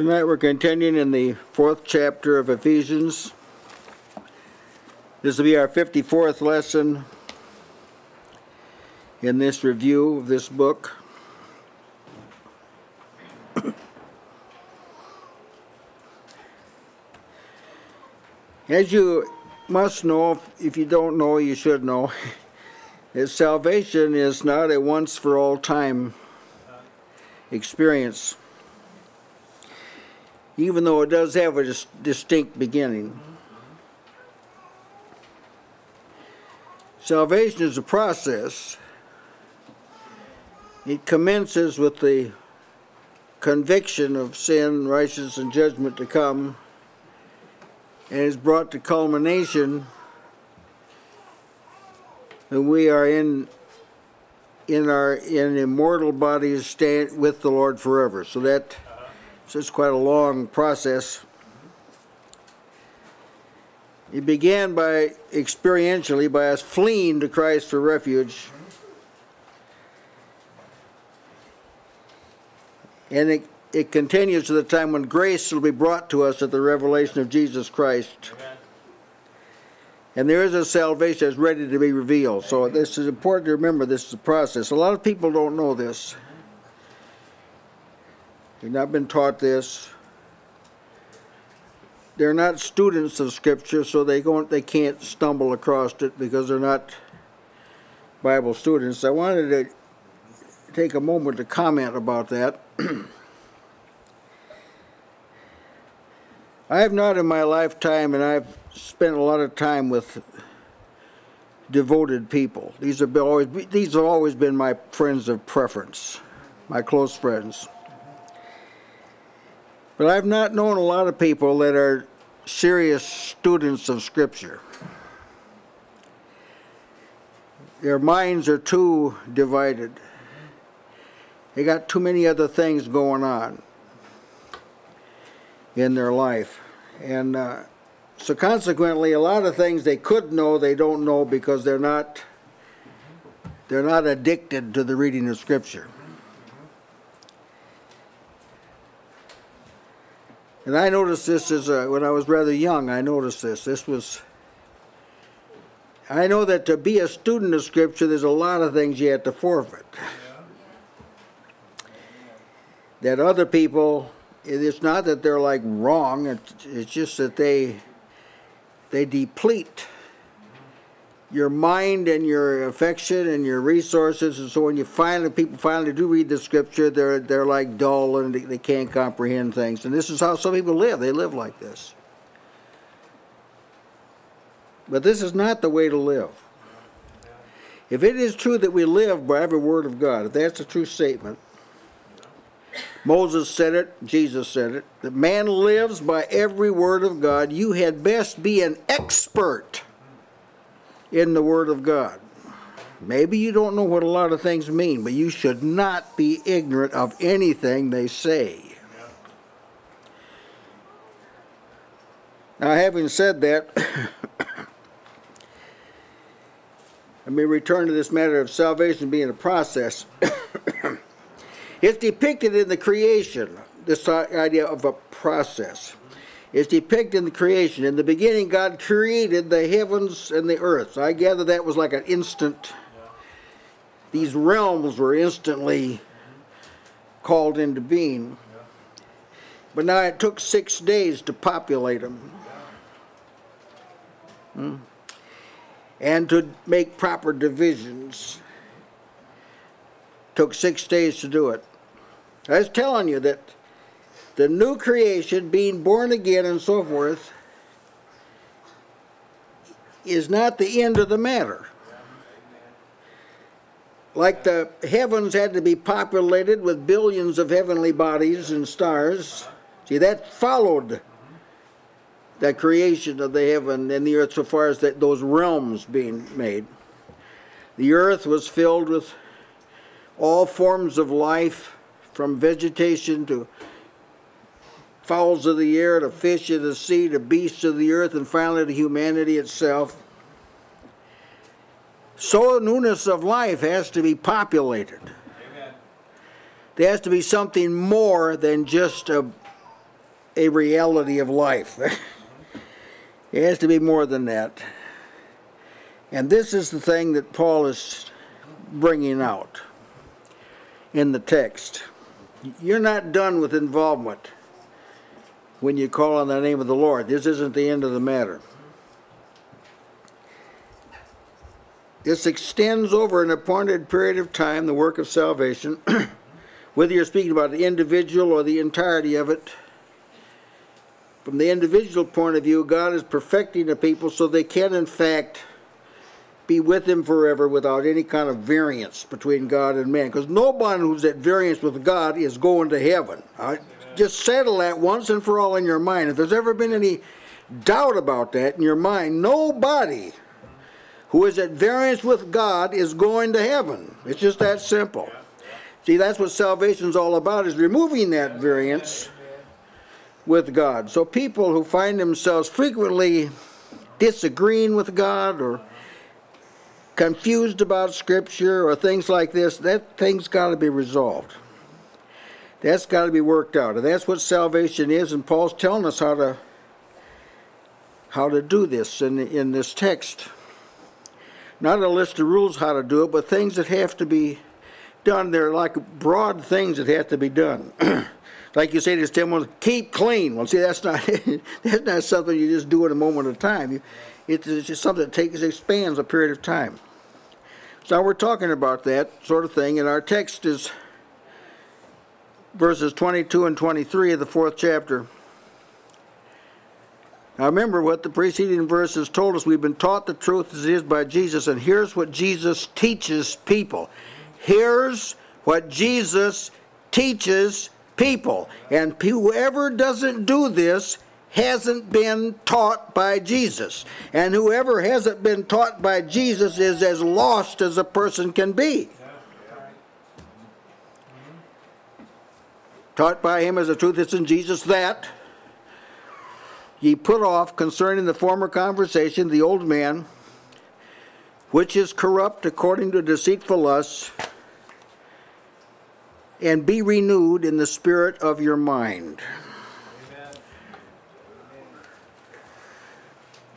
Tonight we're continuing in the fourth chapter of Ephesians. This will be our 54th lesson in this review of this book. As you must know, if you don't know, you should know, that salvation is not a once for all time experience even though it does have a dis distinct beginning. Salvation is a process. It commences with the conviction of sin, righteousness, and judgment to come, and is brought to culmination when we are in in our in immortal bodies stand with the Lord forever. So that so it's quite a long process. It began by experientially by us fleeing to Christ for refuge. And it, it continues to the time when grace will be brought to us at the revelation of Jesus Christ. Amen. And there is a salvation that's ready to be revealed. So this is important to remember this is a process. A lot of people don't know this. They've not been taught this. They're not students of Scripture, so they go they can't stumble across it because they're not Bible students. I wanted to take a moment to comment about that. I have not in my lifetime, and I've spent a lot of time with devoted people. These have always these have always been my friends of preference, my close friends. But I've not known a lot of people that are serious students of Scripture. Their minds are too divided. They got too many other things going on in their life. And uh, so consequently, a lot of things they could know, they don't know because they're not, they're not addicted to the reading of Scripture. And I noticed this as a, when I was rather young. I noticed this. This was. I know that to be a student of Scripture, there's a lot of things you have to forfeit. That other people, it's not that they're like wrong. It's, it's just that they they deplete your mind and your affection and your resources. And so when you finally, people finally do read the scripture, they're, they're like dull and they, can't comprehend things. And this is how some people live. They live like this. But this is not the way to live. If it is true that we live by every word of God, if that's a true statement, Moses said it, Jesus said it, that man lives by every word of God, you had best be an expert in the Word of God. Maybe you don't know what a lot of things mean, but you should not be ignorant of anything they say. Now, having said that, let me return to this matter of salvation being a process. it's depicted in the creation, this idea of a process is depicted in the creation. In the beginning, God created the heavens and the earth. So I gather that was like an instant, these realms were instantly called into being. But now it took six days to populate them. Hmm? And to make proper divisions. Took six days to do it. I was telling you that the new creation, being born again and so forth, is not the end of the matter. Like the heavens had to be populated with billions of heavenly bodies and stars. See, that followed the creation of the heaven and the earth so far as that, those realms being made. The earth was filled with all forms of life, from vegetation to fowls of the air, to fish of the sea, to beasts of the earth, and finally to humanity itself. So newness of life has to be populated. Amen. There has to be something more than just a a reality of life. it has to be more than that. And this is the thing that Paul is bringing out in the text. You're not done with involvement when you call on the name of the Lord. This isn't the end of the matter. This extends over an appointed period of time, the work of salvation, whether you're speaking about the individual or the entirety of it. From the individual point of view, God is perfecting the people so they can, in fact, be with Him forever without any kind of variance between God and man. Because nobody who's at variance with God is going to heaven. Right? Just settle that once and for all in your mind. If there's ever been any doubt about that in your mind, nobody who is at variance with God is going to heaven. It's just that simple. See, that's what salvation is all about, is removing that variance with God. So people who find themselves frequently disagreeing with God or confused about Scripture or things like this, that thing's got to be resolved. That's got to be worked out. And that's what salvation is, and Paul's telling us how to how to do this in, in this text not a list of rules how to do it, but things that have to be done. They're like broad things that have to be done. like you say to Timothy, keep clean. Well, see, that's not that's not something you just do in a moment of time. It's just something that takes expands a period of time. So we're talking about that sort of thing, and our text is verses 22 and 23 of the fourth chapter. Now remember what the preceding verses told us. We've been taught the truth as it is by Jesus, and here's what Jesus teaches people. Here's what Jesus teaches people. And whoever doesn't do this hasn't been taught by Jesus. And whoever hasn't been taught by Jesus is as lost as a person can be. Taught by him as the truth is in Jesus that ye put off concerning the former conversation the old man, which is corrupt according to deceitful lusts, and be renewed in the spirit of your mind.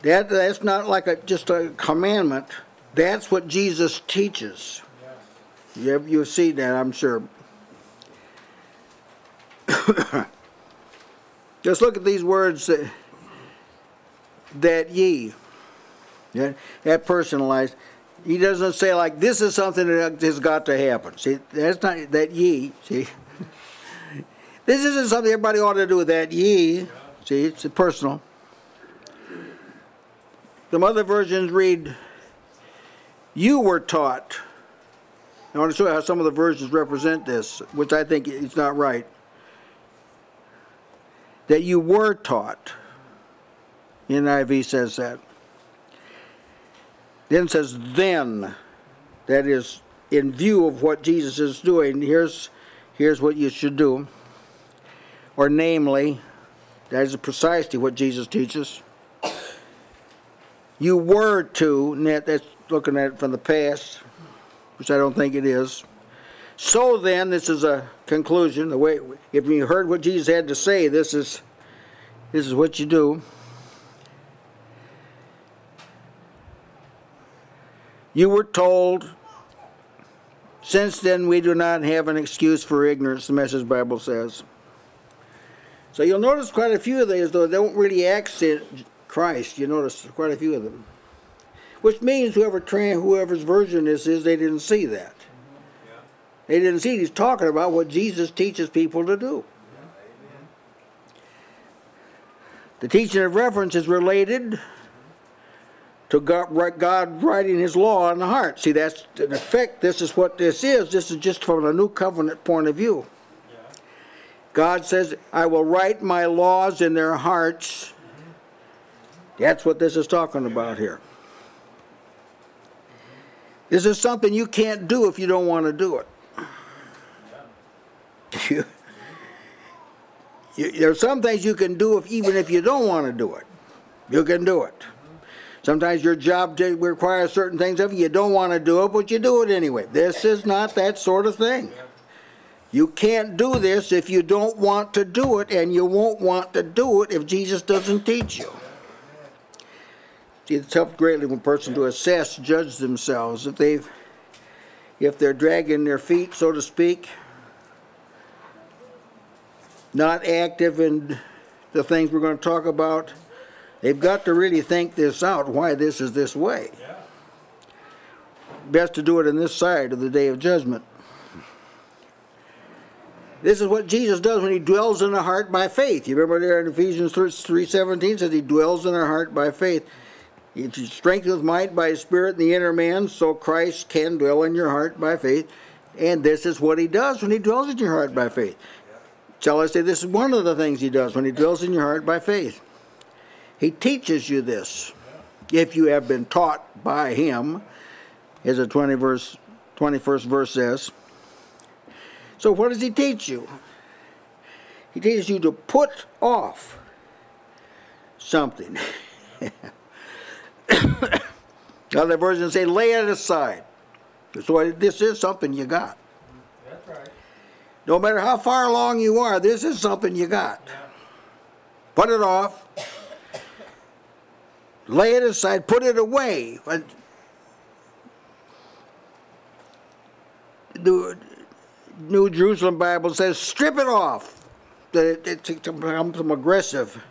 That, that's not like a, just a commandment. That's what Jesus teaches. You, have you see that, I'm sure. just look at these words. That, that ye. Yeah, that personalized. He doesn't say like this is something that has got to happen. See, that's not that ye. See, this isn't something everybody ought to do. That ye. See, it's personal. Some other versions read, "You were taught." I want to show you how some of the versions represent this, which I think is not right. That you were taught. NIV says that. Then says, then, that is, in view of what Jesus is doing, here's, here's what you should do. Or namely, that is precisely what Jesus teaches. You were to, that's looking at it from the past, which I don't think it is. So then, this is a conclusion. The way, if you heard what Jesus had to say, this is, this is what you do. You were told, since then we do not have an excuse for ignorance, the Message Bible says. So you'll notice quite a few of these, though, they don't really accent Christ. You notice quite a few of them. Which means whoever whoever's version this is, they didn't see that. They didn't see he's talking about what Jesus teaches people to do. The teaching of reference is related to God, writing his law on the heart. See, that's in effect, this is what this is. This is just from a new covenant point of view. God says, I will write my laws in their hearts. That's what this is talking about here. This is something you can't do if you don't want to do it. You, you, there are some things you can do if, even if you don't want to do it. You can do it. Sometimes your job requires certain things of you. You don't want to do it, but you do it anyway. This is not that sort of thing. You can't do this if you don't want to do it, and you won't want to do it if Jesus doesn't teach you. See, it's helped greatly when a person to assess, judge themselves. If they've if they're dragging their feet, so to speak, not active in the things we're going to talk about, they've got to really think this out, why this is this way. Best to do it in this side of the day of judgment. This is what Jesus does when he dwells in the heart by faith. You remember there in Ephesians 3.17 says he dwells in our heart by faith. If you strengtheneth might by his spirit in the inner man, so Christ can dwell in your heart by faith. And this is what he does when he dwells in your heart by faith. Shall I say this is one of the things he does when he dwells in your heart by faith. He teaches you this. If you have been taught by him, as the 20 verse, 21st verse says. So what does he teach you? He teaches you to put off something. Other versions say lay it aside. So this is something you got. That's right. No matter how far along you are, this is something you got. Put it off. lay it aside. Put it away. The New Jerusalem Bible says strip it off. That it, it, becomes some aggressive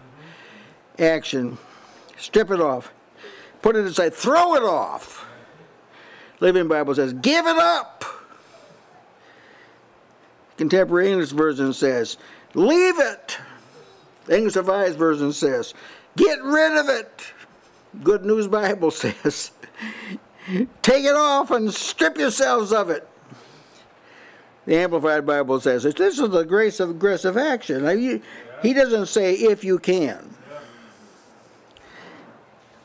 action. Strip it off put it aside, throw it off. Living Bible says, give it up. Contemporary English version says, leave it. English Revised version says, get rid of it. Good News Bible says, take it off and strip yourselves of it. The Amplified Bible says, this is the grace of aggressive action. Now, you, he doesn't say if you can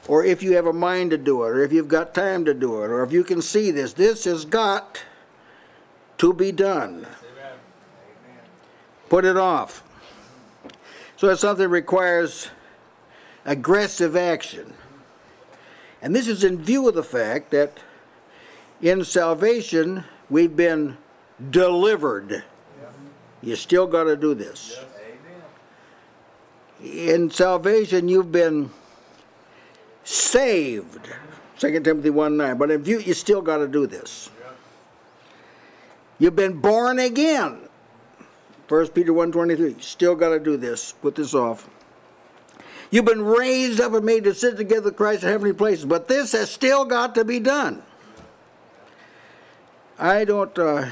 or if you have a mind to do it, or if you've got time to do it, or if you can see this, this has got to be done. Put it off. So if something requires aggressive action. And this is in view of the fact that in salvation we've been delivered. You still got to do this. In salvation you've been saved. 2 Timothy 1 9. But in view, you still got to do this. You've been born again. 1 Peter 1 23. Still got to do this. Put this off. You've been raised up and made to sit together with Christ in heavenly places. But this has still got to be done. I don't. Uh,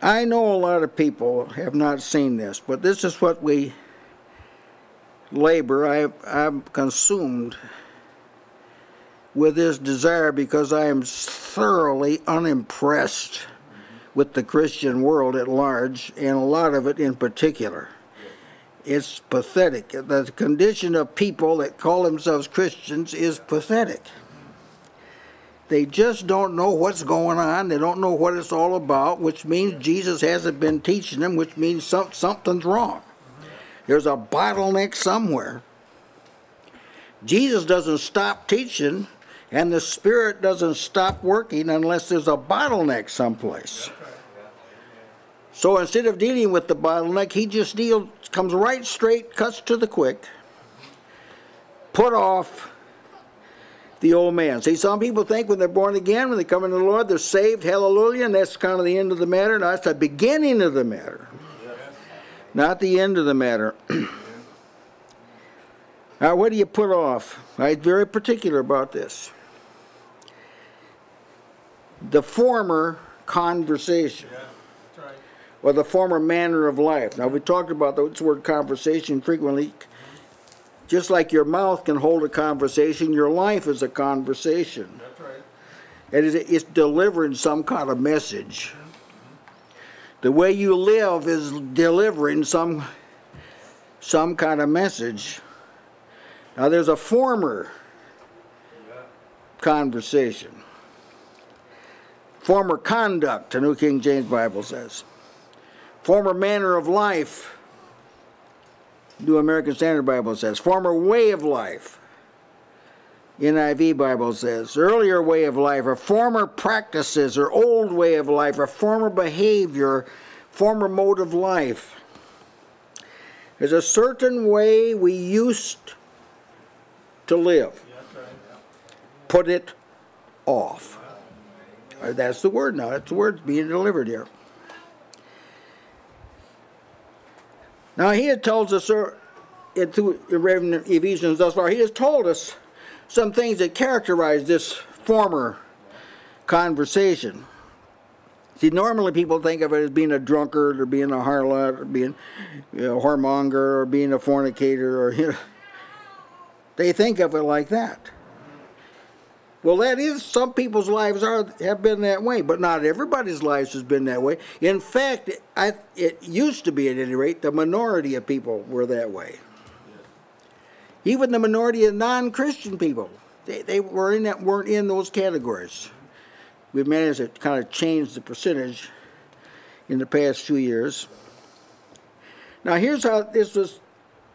I know a lot of people have not seen this, but this is what we labor, I, I'm consumed with this desire because I am thoroughly unimpressed with the Christian world at large, and a lot of it in particular. It's pathetic. The condition of people that call themselves Christians is pathetic. They just don't know what's going on. They don't know what it's all about, which means Jesus hasn't been teaching them, which means some, something's wrong. There's a bottleneck somewhere. Jesus doesn't stop teaching, and the Spirit doesn't stop working unless there's a bottleneck someplace. So instead of dealing with the bottleneck, he just deals, comes right straight, cuts to the quick, put off the old man. See, some people think when they're born again, when they come into the Lord, they're saved, hallelujah, and that's kind of the end of the matter. No, that's the beginning of the matter not the end of the matter. now, what do you put off? I'm very particular about this. The former conversation. Yeah. Or the former manner of life. Now, we talked about this word conversation frequently. Just like your mouth can hold a conversation, your life is a conversation. That's right. And it's delivering some kind of message. The way you live is delivering some, some kind of message. Now there's a former conversation. Former conduct, the New King James Bible says. Former manner of life, New American Standard Bible says. Former way of life. NIV Bible says, earlier way of life, or former practices, or old way of life, or former behavior, former mode of life. There's a certain way we used to live. Put it off. That's the word now. That's the word being delivered here. Now he had told us uh, through Reverend Ephesians thus far, he has told us some things that characterize this former conversation. See, normally people think of it as being a drunkard or being a harlot or being you know, a whoremonger or being a fornicator or you know, they think of it like that. Well, that is some people's lives are have been that way, but not everybody's lives has been that way. In fact, I, it used to be at any rate the minority of people were that way. Even the minority of non-Christian people, they, they were in that weren't in those categories. We've managed to kind of change the percentage in the past few years. Now, here's how this was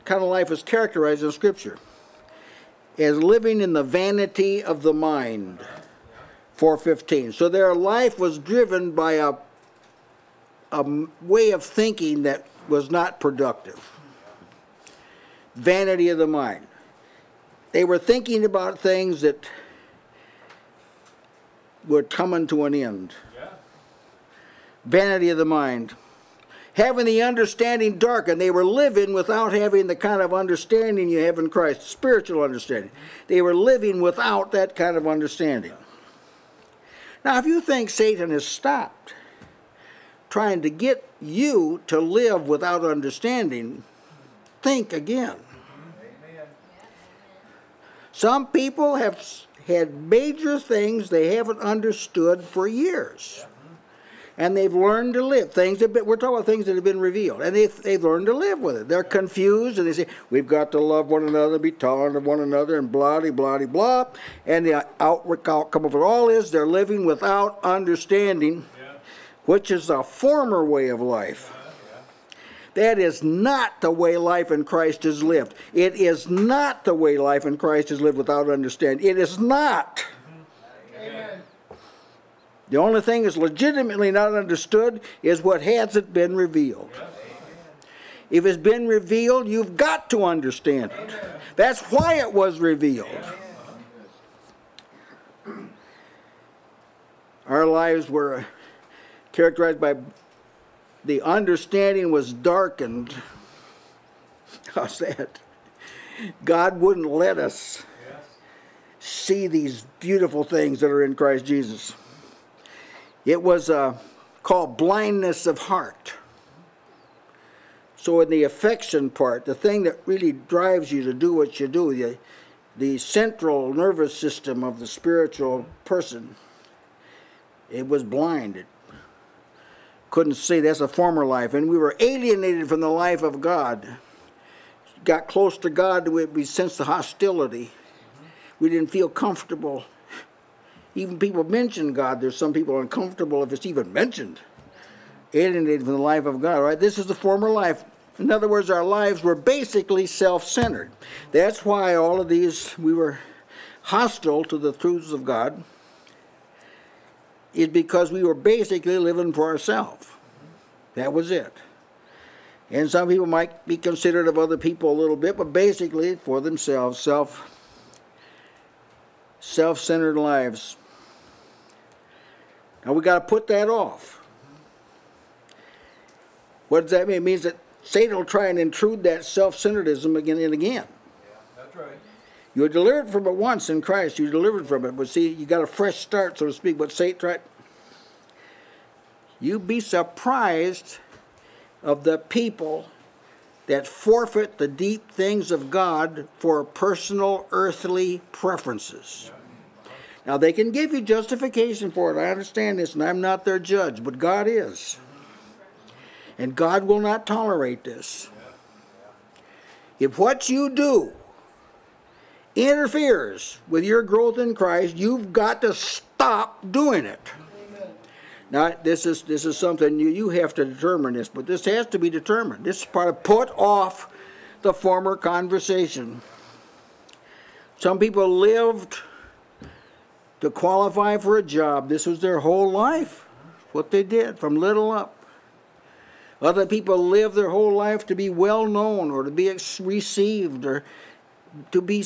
kind of life is characterized in Scripture as living in the vanity of the mind. 415. So their life was driven by a, a way of thinking that was not productive. Vanity of the mind. They were thinking about things that were coming to an end. Yeah. Vanity of the mind having the understanding darkened. They were living without having the kind of understanding you have in Christ, spiritual understanding. They were living without that kind of understanding. Now, if you think Satan has stopped trying to get you to live without understanding, think again. Some people have had major things they haven't understood for years and they've learned to live. Things that been, we're talking about things that have been revealed, and they've, they've learned to live with it. They're confused, and they say we've got to love one another, be tolerant of one another, and blah blah blah blah. And the outward outcome of it all is they're living without understanding, yeah. which is a former way of life. That is not the way life in Christ is lived. It is not the way life in Christ is lived without understanding. It is not. The only thing that's legitimately not understood is what hasn't been revealed. If it's been revealed, you've got to understand it. That's why it was revealed. Our lives were characterized by the understanding was darkened. How's that? God wouldn't let us see these beautiful things that are in Christ Jesus. It was uh, called blindness of heart. So in the affection part, the thing that really drives you to do what you do, the, the central nervous system of the spiritual person, it was blinded. Couldn't see. That's a former life. And we were alienated from the life of God. Got close to God, we, we sensed the hostility. We didn't feel comfortable even people mention God, there's some people uncomfortable if it's even mentioned. Alienated from the life of God, right? This is the former life. In other words, our lives were basically self centered. That's why all of these, we were hostile to the truths of God, is because we were basically living for ourselves. That was it. And some people might be considerate of other people a little bit, but basically for themselves, self self-centered lives. Now we got to put that off. What does that mean? It means that Satan will try and intrude that self-centeredism again and again. Yeah, that's right. You were delivered from it once in Christ. You were delivered from it. But see, you got a fresh start, so to speak. But Satan tried. You'd be surprised of the people that forfeit the deep things of God for personal earthly preferences. Yeah. Now, they can give you justification for it. I understand this, and I'm not their judge, but God is. And God will not tolerate this. If what you do interferes with your growth in Christ, you've got to stop doing it. Now, this is this is something you, you have to determine this, but this has to be determined. This is part of put off the former conversation. Some people lived to qualify for a job. This was their whole life, what they did from little up. Other people live their whole life to be well known or to be received or to be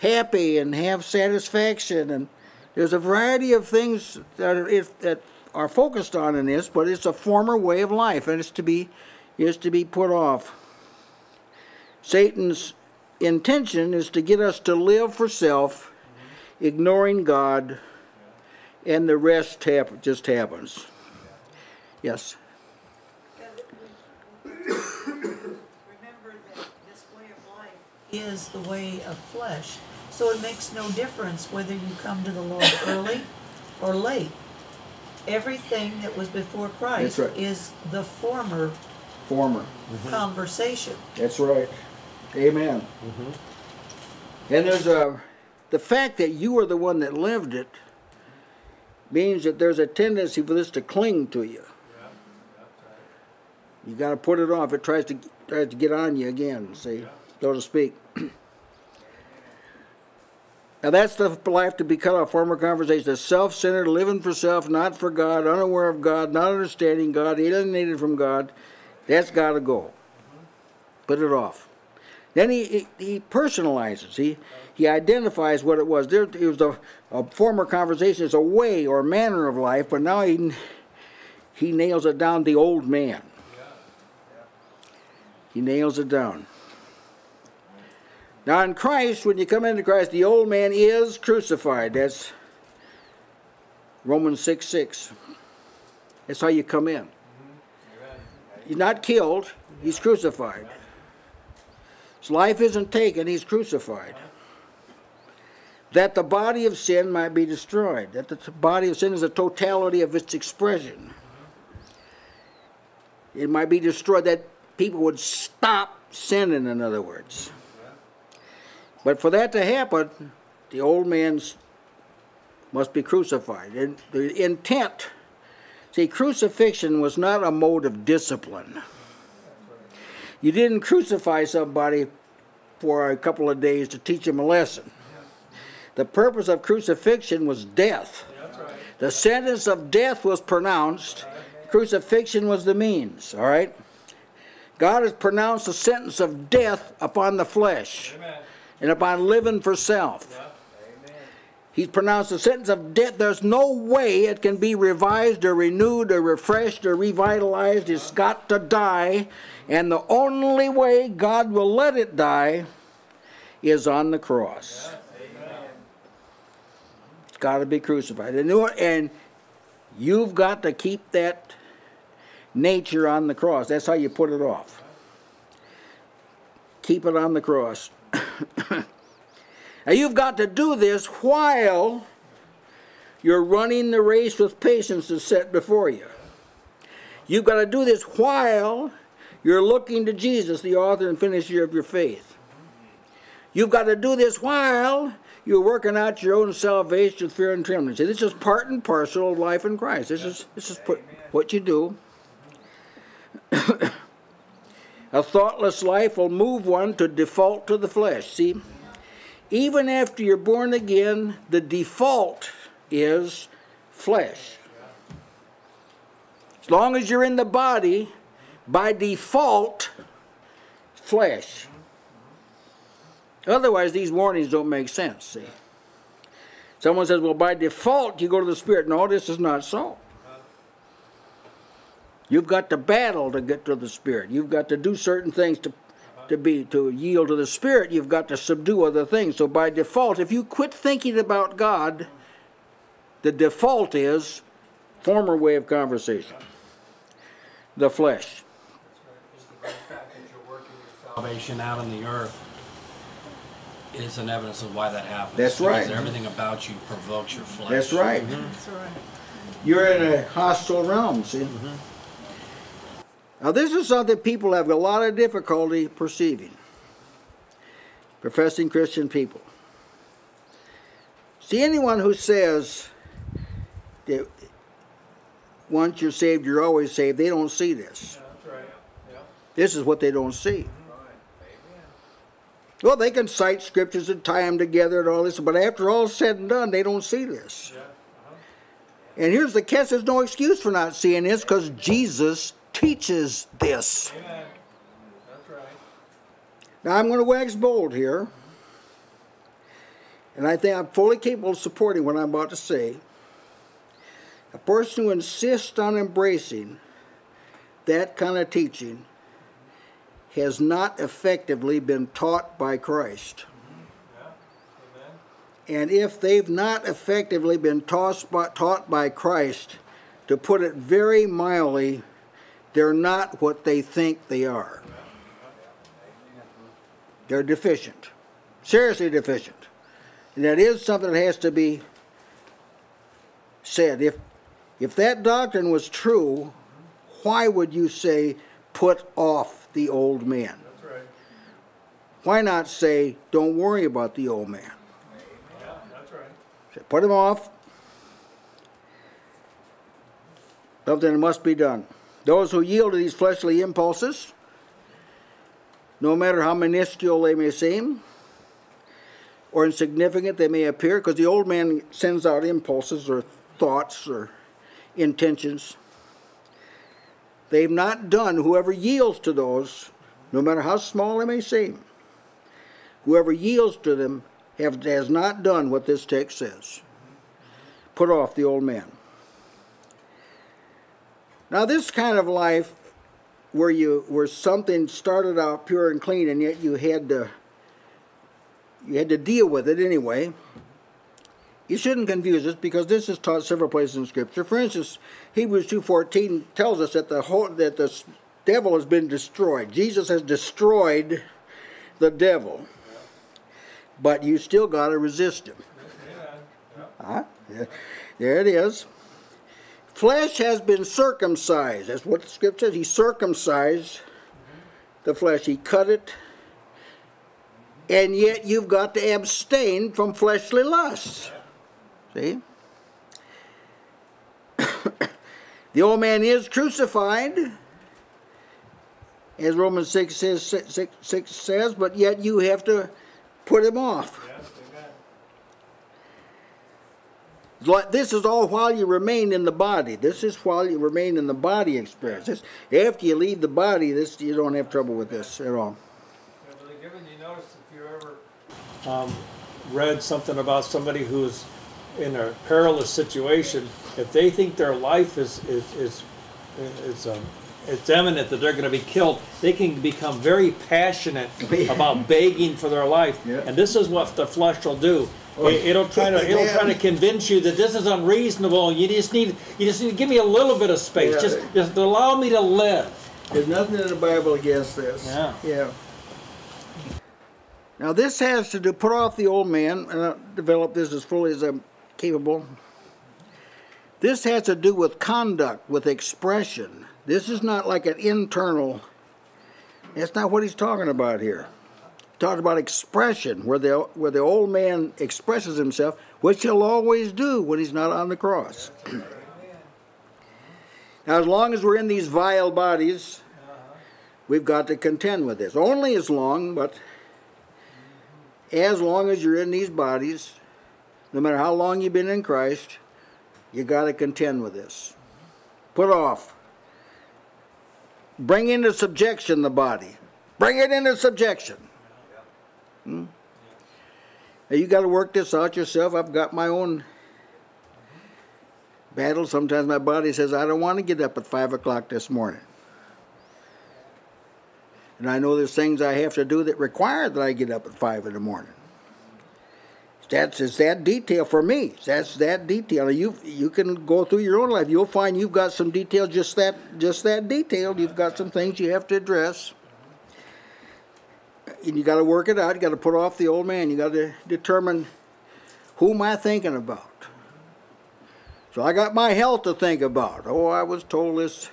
happy and have satisfaction. And there's a variety of things that are, that are focused on in this, but it's a former way of life and it's to be, is to be put off. Satan's intention is to get us to live for self, ignoring God, and the rest hap- just happens. Yes. Remember that this way of life is the way of flesh. So it makes no difference whether you come to the Lord early or late. Everything that was before Christ right. is the former Former. conversation. That's right. Amen. Mm-hmm. And there's a the fact that you are the one that lived it means that there's a tendency for this to cling to you. You got to put it off. It tries to tries to get on you again. See, so to speak. Now that's the life to be cut off. Former conversation, the self-centered, living for self, not for God, unaware of God, not understanding God, alienated from God. That's got to go. Put it off. Then he, he, he, personalizes. He he identifies what it was. There it was a, a former conversation. It's a way or manner of life, but now he he nails it down. The old man. He nails it down. Now, in Christ, when you come into Christ, the old man is crucified. That's Romans 6 6. That's how you come in. He's not killed, he's crucified. His life isn't taken, he's crucified. That the body of sin might be destroyed. That the body of sin is the totality of its expression. It might be destroyed, that people would stop sinning, in other words. But for that to happen, the old man must be crucified. And the intent, see, crucifixion was not a mode of discipline. You didn't crucify somebody for a couple of days to teach him a lesson. The purpose of crucifixion was death. The sentence of death was pronounced. Crucifixion was the means, all right? God has pronounced the sentence of death upon the flesh. Amen and upon living for self. He's pronounced the sentence of death. There's no way it can be revised or renewed or refreshed or revitalized. It's got to die. And the only way God will let it die is on the cross. It's got to be crucified. And you've got to keep that nature on the cross. That's how you put it off. Keep it on the cross. now you've got to do this while you're running the race with patience that's set before you. You've got to do this while you're looking to Jesus, the author and finisher of your faith. You've got to do this while you're working out your own salvation with fear and trembling. See, this is part and parcel of life in Christ. This is this is what you do. A thoughtless life will move one to default to the flesh. See, even after you're born again, the default is flesh. As long as you're in the body, by default, flesh. Otherwise, these warnings don't make sense, see. Someone says, well, by default, you go to the Spirit. No, this is not so. You've got to battle to get to the Spirit. You've got to do certain things to, to be to yield to the Spirit. You've got to subdue other things. So by default, if you quit thinking about God, the default is former way of conversation. The flesh. Salvation out on the earth is an evidence of why that happens. That's right. Because everything about you provokes your flesh. That's right. Mm-hmm. That's right. You're in a hostile realm, see? Mm-hmm. Now, this is something people have a lot of difficulty perceiving. Professing Christian people. See, anyone who says that once you're saved, you're always saved, they don't see this. Yeah, that's right. Yeah. This is what they don't see. Well, they can cite scriptures and tie them together and all this, but after all said and done, they don't see this. Uh-huh. And here's the catch there's no excuse for not seeing this because Jesus teaches this. Amen. That's right. Now, I'm going to wax bold here, and I think I'm fully capable of supporting what I'm about to say. A person who insists on embracing that kind of teaching has not effectively been taught by Christ. And if they've not effectively been taught by, taught by Christ, to put it very mildly, they're not what they think they are. They're deficient, seriously deficient. And that is something that has to be said. If, if that doctrine was true, why would you say, put off the old man? Right. Why not say, don't worry about the old man? Yeah. That's right. Put him off. Something must be done. Those who yield to these fleshly impulses, no matter how minuscule they may seem or insignificant they may appear, because the old man sends out impulses or thoughts or intentions. They've not done, whoever yields to those, no matter how small they may seem, whoever yields to them have, has not done what this text says. Put off the old man. Now, this kind of life where you where something started out pure and clean and yet you had to you had to deal with it anyway. You shouldn't confuse this because this is taught several places in Scripture. For instance, Hebrews two fourteen tells us that the whole that the devil has been destroyed. Jesus has destroyed the devil, but you still got to resist him. Huh? Yeah. There it is. Flesh has been circumcised. That's what the scripture says. He circumcised the flesh. He cut it. And yet you've got to abstain from fleshly lusts. See? the old man is crucified, as Romans 6 says, 6, 6 says, but yet you have to put him off. Yes. This is all while you remain in the body. This is while you remain in the body experience. This, after you leave the body, this you don't have trouble with this at all. Yeah, given you notice if you ever um, read something about somebody who's in a perilous situation, if they think their life is is is, is um, it's eminent that they're going to be killed, they can become very passionate about begging for their life. And this is what the flesh will do. Oh, It- It'll try to it'll try to convince you that this is unreasonable. You just need you just need to give me a little bit of space. Yeah. Just just allow me to live. There's nothing in the Bible against this. Yeah. Yeah. Now this has to do put off the old man and I'll develop this as fully as I'm capable. This has to do with conduct, with expression. This is not like an internal. That's not what he's talking about here. He's talking about expression, where the where the old man expresses himself, which he'll always do when he's not on the cross. now, as long as we're in these vile bodies, we've got to contend with this. Only as long, but as long as you're in these bodies, no matter how long you've been in Christ, you got to contend with this. Put off. Bring into subjection the body. Bring it into subjection. Hmm? Now you got to work this out yourself. I've got my own battle. Sometimes my body says, I don't want to get up at 5 o'clock this morning. And I know there's things I have to do that require that I get up at 5 in the morning. That's it's that detail for me. That's that detail. You you can go through your own life. You'll find you've got some detail just that just that detailed. You've got some things you have to address. And you got to work it out. You got to put off the old man. You got to determine who am I thinking about. So I got my health to think about. Oh, I was told this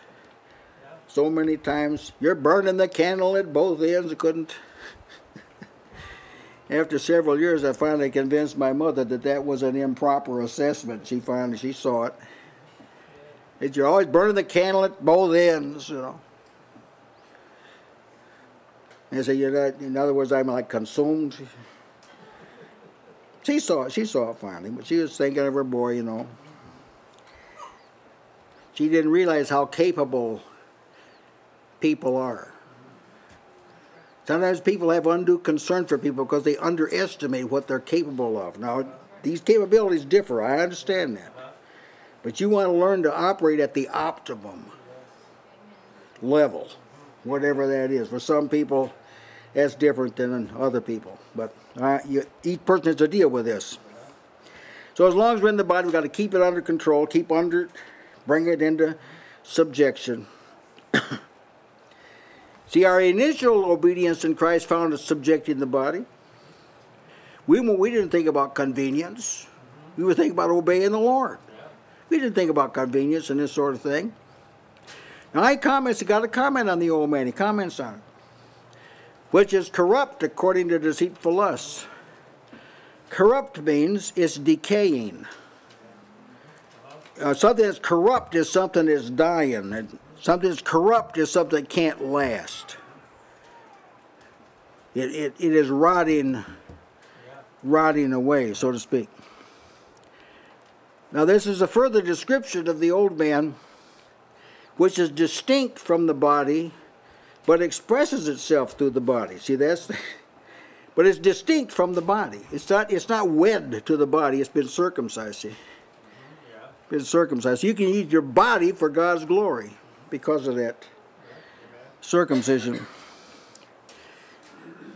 so many times. You're burning the candle at both ends. I couldn't. After several years, I finally convinced my mother that that was an improper assessment. She finally she saw it. That you're always burning the candle at both ends, you know. And so you know, in other words, I'm like consumed. She saw it. She saw it finally, but she was thinking of her boy, you know. She didn't realize how capable people are. Sometimes people have undue concern for people because they underestimate what they're capable of. Now, these capabilities differ. I understand that. But you want to learn to operate at the optimum level, whatever that is. For some people, that's different than other people. But uh, you, each person has to deal with this. So as long as we're in the body, we've got to keep it under control, keep under, bring it into subjection. See, our initial obedience in Christ found us subjecting the body. We, we didn't think about convenience. We were thinking about obeying the Lord. We didn't think about convenience and this sort of thing. Now, I comments, got a comment on the old man. He comments on it. Which is corrupt according to deceitful lusts. Corrupt means it's decaying. Uh, something that's corrupt is something that's dying. Something that's corrupt is something that can't last. It, it, it is rotting, rotting away, so to speak. Now, this is a further description of the old man, which is distinct from the body, but expresses itself through the body. See, that's. but it's distinct from the body. It's not. It's not wed to the body. It's been circumcised. See? Mm-hmm, been circumcised. You can use your body for God's glory because of that circumcision.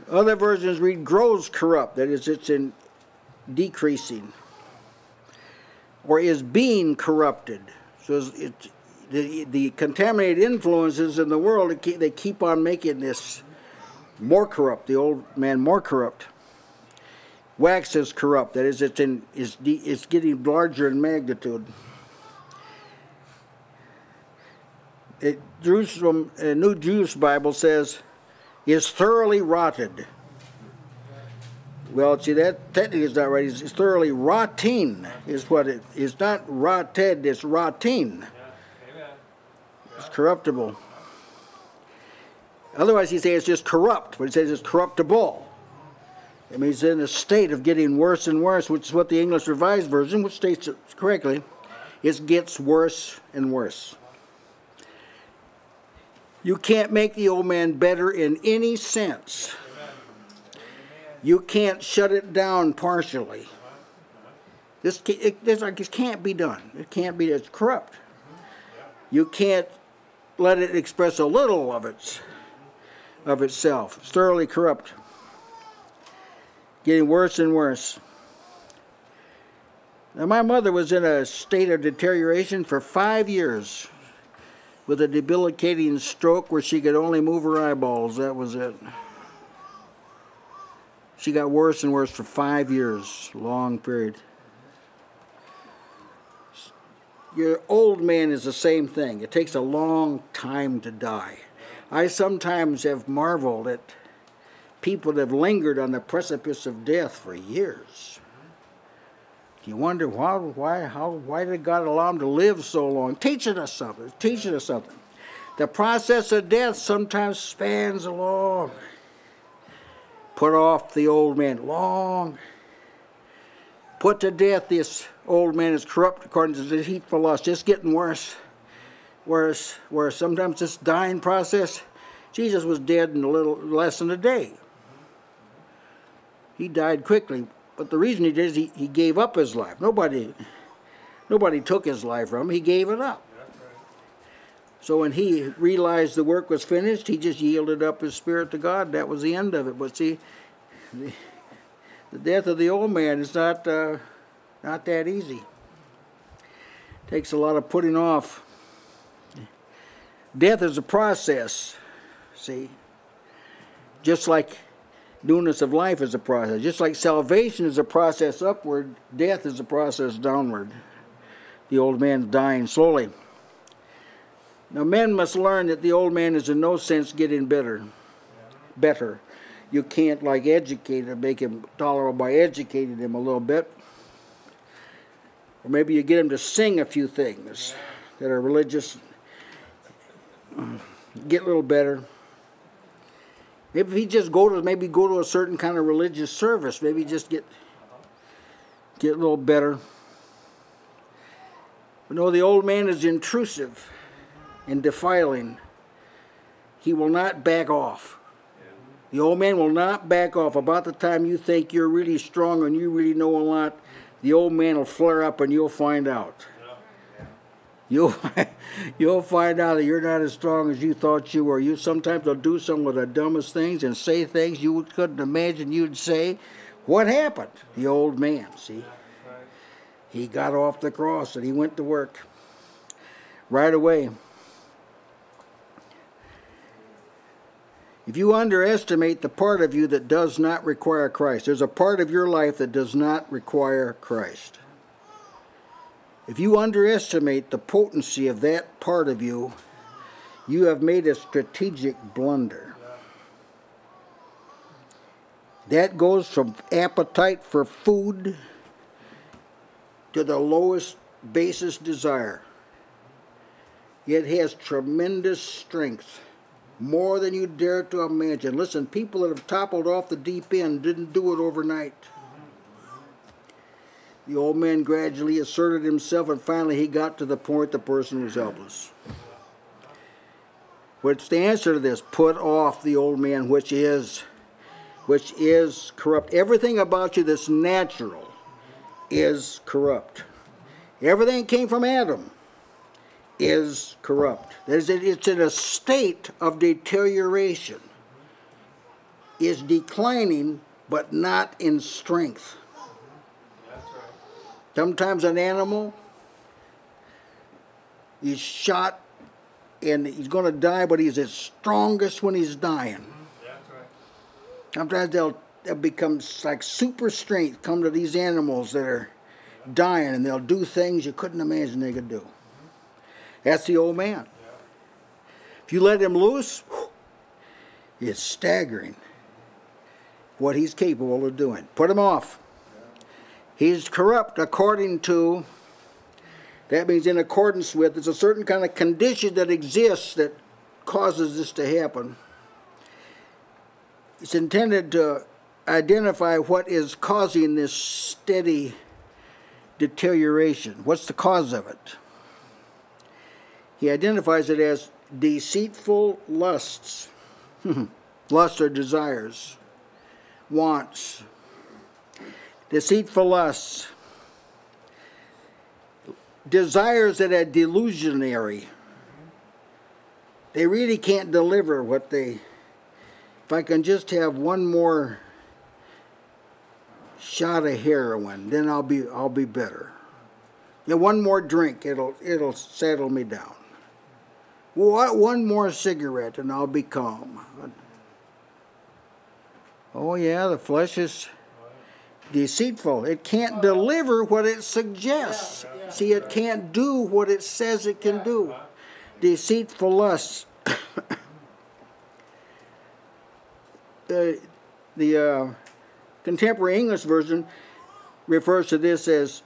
Other versions read grows corrupt. That is, it's in decreasing or is being corrupted. So it, the, the contaminated influences in the world, they keep on making this more corrupt, the old man more corrupt. Wax is corrupt, that is, it's, in, it's, it's getting larger in magnitude. It, Jerusalem, a New Jewish Bible says, is thoroughly rotted. Well, see, that technically is not right. It's, it's thoroughly rotting, is what it is. Not rotted, it's rotting. It's corruptible. Otherwise, he says it's just corrupt, but he says it's corruptible. It means in a state of getting worse and worse, which is what the English Revised Version, which states it correctly, it gets worse and worse. You can't make the old man better in any sense. You can't shut it down partially. This, it, this, this can't be done. It can't be. It's corrupt. You can't let it express a little of its of itself. It's thoroughly corrupt. Getting worse and worse. Now, my mother was in a state of deterioration for five years with a debilitating stroke where she could only move her eyeballs. That was it. She got worse and worse for five years, long period. Your old man is the same thing. It takes a long time to die. I sometimes have marveled at people that have lingered on the precipice of death for years. You wonder why, why, how, why did God allow them to live so long? Teaching us something. Teaching us something. The process of death sometimes spans along put off the old man long. Put to death this old man is corrupt according to the heat deceitful lust. Just getting worse. Worse, worse. Sometimes this dying process, Jesus was dead in a little less than a day. He died quickly. But the reason he did is he, he gave up his life. Nobody nobody took his life from him, he gave it up. So when he realized the work was finished, he just yielded up his spirit to God. That was the end of it. But see, the, the death of the old man is not uh, not that easy. Takes a lot of putting off. Death is a process. See, just like newness of life is a process, just like salvation is a process upward, death is a process downward. The old man's dying slowly. Now, men must learn that the old man is in no sense getting better. Better. You can't, like, educate him, make him tolerable by educating him a little bit. Or maybe you get him to sing a few things that are religious. Get a little better. If he just go to maybe go to a certain kind of religious service, maybe just get get a little better. But no, the old man is intrusive and defiling. He will not back off. The old man will not back off. About the time you think you're really strong and you really know a lot, the old man will flare up and you'll find out. You'll you'll find out that you're not as strong as you thought you were. You sometimes will do some of the dumbest things and say things you couldn't imagine you'd say. What happened? The old man, see? He got off the cross and he went to work right away. If you underestimate the part of you that does not require Christ, there's a part of your life that does not require Christ. If you underestimate the potency of that part of you, you have made a strategic blunder. That goes from appetite for food to the lowest, basest desire. It has tremendous strength, more than you dare to imagine. Listen, people that have toppled off the deep end didn't do it overnight. The old man gradually asserted himself, and finally he got to the point the person was helpless. What's the answer to this? Put off the old man, which is, which is corrupt. Everything about you that's natural is corrupt. Everything came from Adam is corrupt. It's in a state of deterioration. Is declining, but not in strength. Sometimes an animal is shot and he's going to die, but he's at strongest when he's dying. Sometimes they'll, they'll become like super strength come to these animals that are dying and they'll do things you couldn't imagine they could do. That's the old man. If you let him loose, it's staggering what he's capable of doing. Put him off. He's corrupt according to, that means in accordance with, there's a certain kind of condition that exists that causes this to happen. It's intended to identify what is causing this steady deterioration. What's the cause of it? He identifies it as deceitful lusts. lusts or desires, wants, deceitful lusts, desires that are delusionary. They really can't deliver what they. If I can just have one more shot of heroin, then I'll be I'll be better. Yeah, one more drink, it'll it'll settle me down. What one more cigarette and I'll be calm. Oh yeah, the flesh is deceitful. It can't deliver what it suggests. See, it can't do what it says it can do. Deceitful lusts. the the uh, contemporary English version refers to this as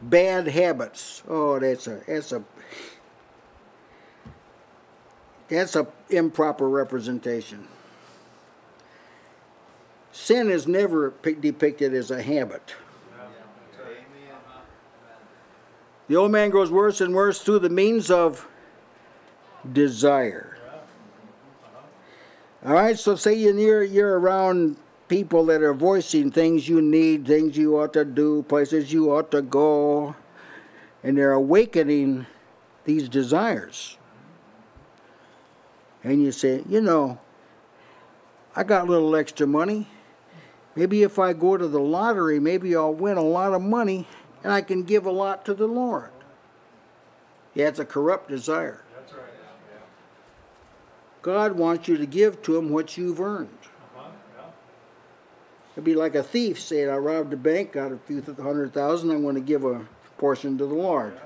bad habits. Oh, that's a that's a that's a improper representation. Sin is never depicted as a habit. The old man grows worse and worse through the means of desire. All right, so say you're, you're around people that are voicing things you need, things you ought to do, places you ought to go, and they're awakening these desires. And you say, you know, I got a little extra money. Maybe if I go to the lottery, maybe I'll win a lot of money and I can give a lot to the Lord. Yeah, it's a corrupt desire. That's right. God wants you to give to him what you've earned. Uh-huh, yeah. It'd be like a thief saying, I robbed a bank, got a few hundred thousand, I'm going to give a portion to the Lord.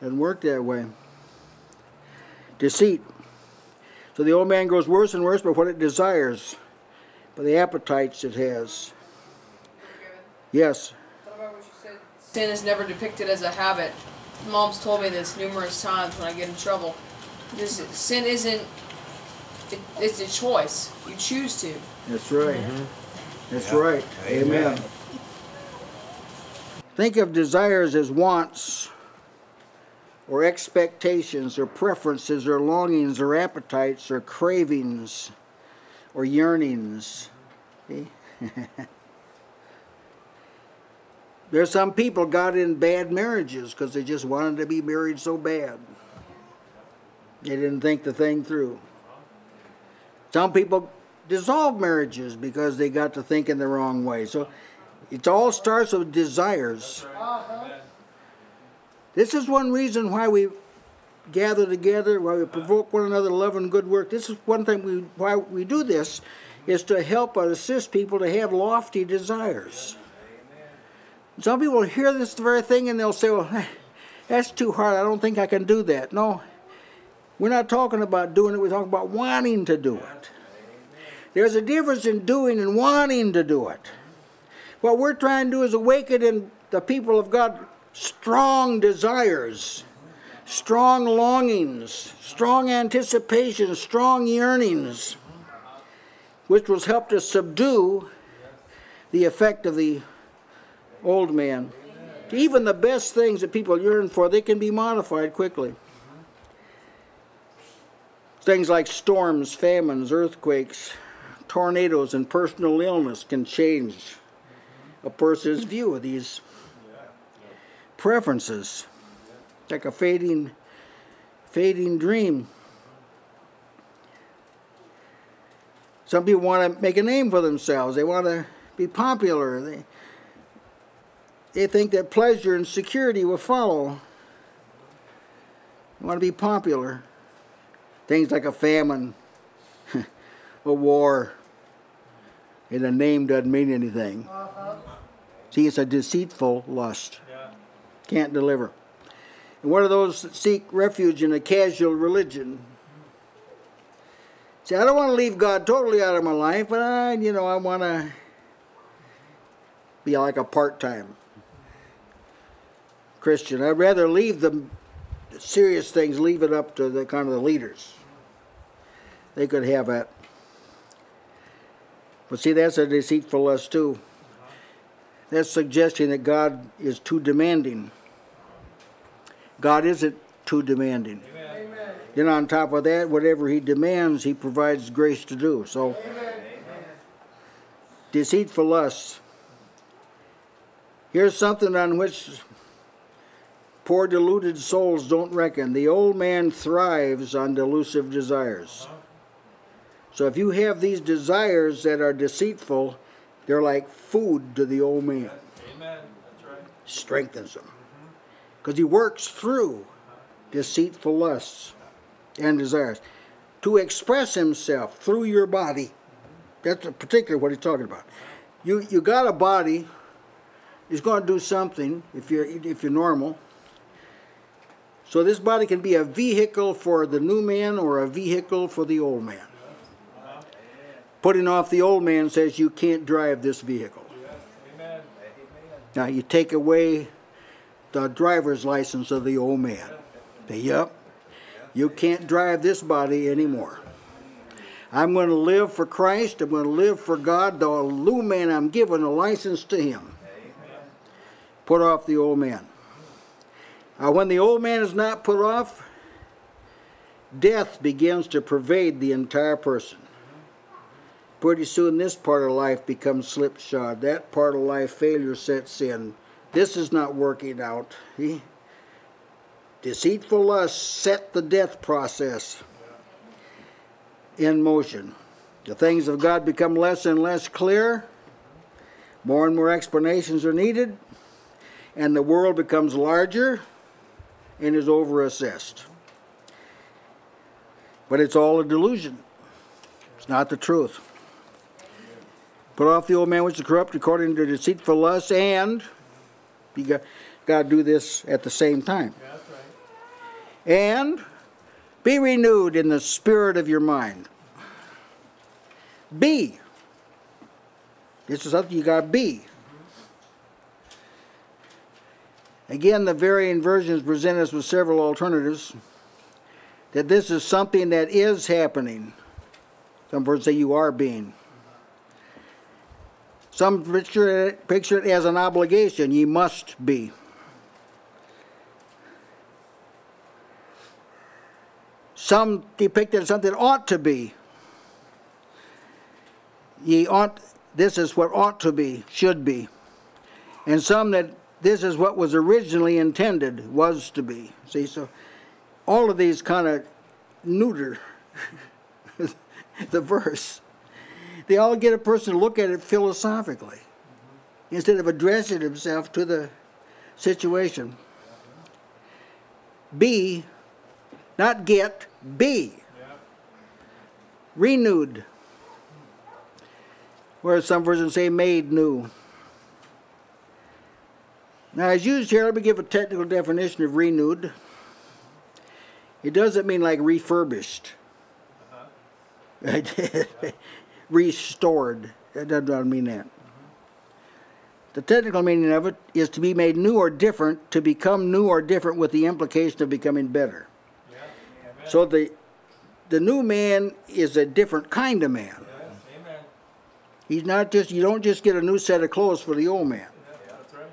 Doesn't work that way. Deceit. So the old man grows worse and worse by what it desires, by the appetites it has. Yes. What about what you said? Sin is never depicted as a habit. Mom's told me this numerous times when I get in trouble. This sin isn't It, it's a choice. You choose to. That's right. Mm-hmm. That's right. Amen. Think of desires as wants or expectations or preferences or longings or appetites or cravings or yearnings. See? There's some people got in bad marriages because they just wanted to be married so bad. They didn't think the thing through. Some people dissolve marriages because they got to thinking the wrong way. So it all starts with desires. This is one reason why we gather together, why we provoke one another to love and good work. This is one thing we why we do this is to help assist people to have lofty desires. Some people hear this very thing and they'll say, "Well, that's too hard. I don't think I can do that." No, we're not talking about doing it. We're talking about wanting to do it. There's a difference in doing and wanting to do it. What we're trying to do is awaken in the people of God strong desires, strong longings, strong anticipations, strong yearnings, which will help to subdue the effect of the old man. Even the best things that people yearn for, they can be modified quickly. Things like storms, famines, earthquakes, tornadoes, and personal illness can change a person's view of these preferences. Like a fading, fading dream. Some people want to make a name for themselves. They want to be popular. They, they think that pleasure and security will follow. They want to be popular. Things like a famine, a war, and a name doesn't mean anything. Uh-huh. See, it's a deceitful lust. Can't deliver. And what are those that seek refuge in a casual religion? See, I don't want to leave God totally out of my life, but I, you know, I want to be like a part-time Christian. I'd rather leave the serious things, leave it up to the kind of the leaders. They could have that. But see, that's a deceitful lust too. That's suggesting that God is too demanding. God isn't too demanding. Then on top of that, whatever He demands, He provides grace to do. So, deceitful lusts. Here's something on which poor deluded souls don't reckon. The old man thrives on delusive desires. So if you have these desires that are deceitful, they're like food to the old man. Amen. That's right. Strengthens him. Because he works through deceitful lusts and desires to express himself through your body. That's particularly what he's talking about. You you got a body. It's going to do something if you're if you're normal. So this body can be a vehicle for the new man or a vehicle for the old man. Putting off the old man says you can't drive this vehicle. Amen. Now you take away the driver's license of the old man. Yep, you can't drive this body anymore. I'm going to live for Christ. I'm going to live for God. The new man, I'm giving a license to him. Put off the old man. Now, when the old man is not put off, death begins to pervade the entire person. Pretty soon, this part of life becomes slipshod. That part of life, failure sets in. This is not working out. Deceitful lust set the death process in motion. The things of God become less and less clear. More and more explanations are needed. And the world becomes larger and is overassessed. But it's all a delusion. It's not the truth. Put off the old man which is corrupt according to deceitful lust, and you got, got to do this at the same time. That's right. And be renewed in the spirit of your mind. Be. This is something you got to be. Again, the varying versions present us with several alternatives. That this is something that is happening. Some versions say you are being. Some picture it, picture it as an obligation. Ye must be. Some depict it as something ought to be. Ye ought, this is what ought to be, should be. And some that this is what was originally intended, was to be. See, so all of these kind of neuter the verse. They all get a person to look at it philosophically instead of addressing himself to the situation. Be, not get, be. Renewed. Whereas some versions say made new. Now, as used here, let me give a technical definition of renewed. It doesn't mean like refurbished, uh-huh. restored. It doesn't mean that. The technical meaning of it is to be made new or different, to become new or different with the implication of becoming better. So the the new man is a different kind of man. Amen. He's not just you don't just get a new set of clothes for the old man. That's right.